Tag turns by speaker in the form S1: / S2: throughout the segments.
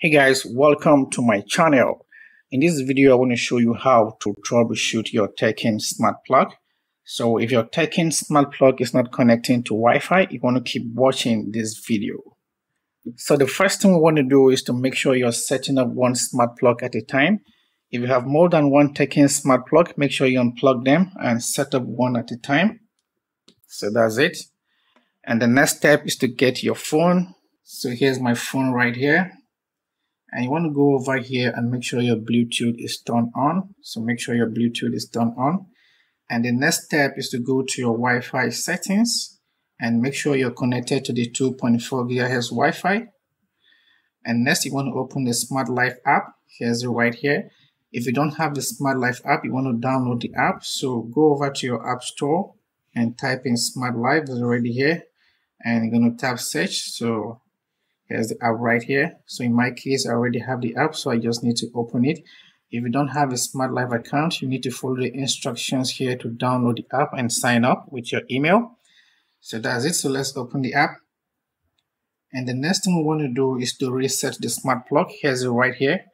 S1: Hey guys, welcome to my channel. In this video, I want to show you how to troubleshoot your Teckin smart plug. So if your Teckin smart plug is not connecting to Wi-Fi, you want to keep watching this video. So the first thing we want to do is to make sure you're setting up one smart plug at a time. If you have more than one Teckin smart plug, make sure you unplug them and set up one at a time. So that's it. And the next step is to get your phone. So here's my phone right here and you want to go over here and make sure your Bluetooth is turned on. So make sure your Bluetooth is turned on. And the next step is to go to your Wi-Fi settings and make sure you're connected to the 2.4 gigahertz Wi-Fi. And next, you want to open the Smart Life app. Here's it right here. If you don't have the Smart Life app, you want to download the app. So go over to your app store and type in Smart Life. It's already here. And you're going to tap search. So Here's the app right here. So in my case, I already have the app, so I just need to open it. If you don't have a Smart Life account, you need to follow the instructions here to download the app and sign up with your email. So that's it. So let's open the app. And the next thing we want to do is to reset the smart plug. Here's it right here.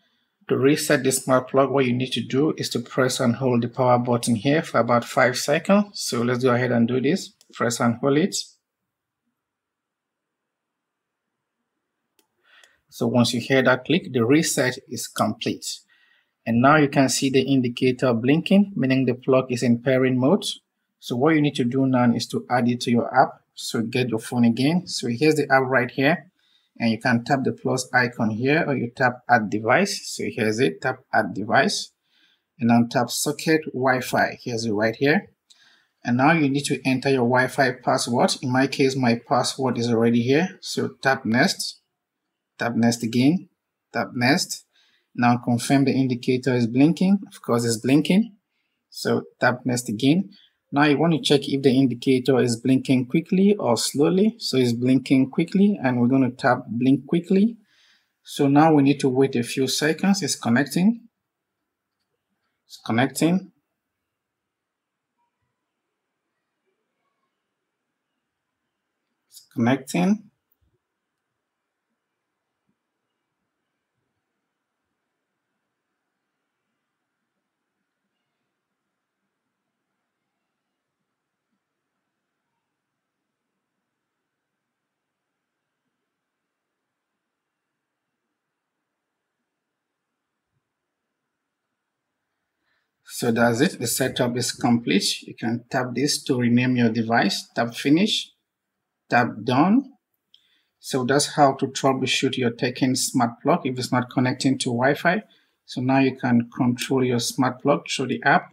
S1: To reset the smart plug, what you need to do is to press and hold the power button here for about five seconds. So let's go ahead and do this. Press and hold it. So once you hear that click, the reset is complete. And now you can see the indicator blinking, meaning the plug is in pairing mode. So what you need to do now is to add it to your app. So get your phone again. So here's the app right here. And you can tap the plus icon here or you tap add device. So here's it, tap add device. And then tap socket Wi-Fi. Here's it right here. And now you need to enter your Wi-Fi password. In my case, my password is already here. So tap next tap next again, tap next. Now confirm the indicator is blinking. Of course, it's blinking. So tap next again. Now you want to check if the indicator is blinking quickly or slowly. So it's blinking quickly and we're going to tap blink quickly. So now we need to wait a few seconds. It's connecting. It's connecting. It's connecting. So that's it. The setup is complete. You can tap this to rename your device. Tap finish. Tap done. So that's how to troubleshoot your Teckin smart plug if it's not connecting to Wi-Fi. So now you can control your smart plug through the app.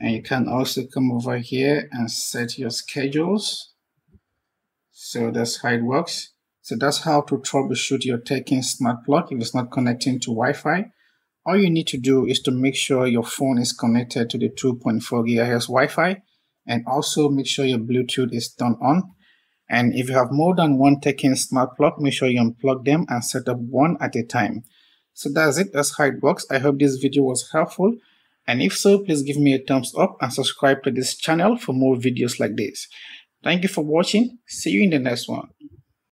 S1: And you can also come over here and set your schedules. So that's how it works. So that's how to troubleshoot your Teckin smart plug if it's not connecting to Wi-Fi all you need to do is to make sure your phone is connected to the 2.4 gigahertz Wi-Fi and also make sure your Bluetooth is turned on. And if you have more than one Teckin smart plug, make sure you unplug them and set up one at a time. So that's it. That's how it works. I hope this video was helpful. And if so, please give me a thumbs up and subscribe to this channel for more videos like this. Thank you for watching. See you in the next one.